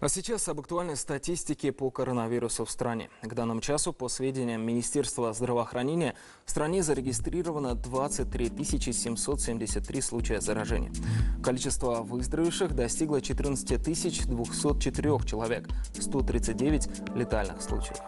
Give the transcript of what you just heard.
А сейчас об актуальной статистике по коронавирусу в стране. К данному часу, по сведениям Министерства здравоохранения, в стране зарегистрировано 23 773 случая заражения. Количество выздоровевших достигло 14 204 человек, 139 летальных случаев.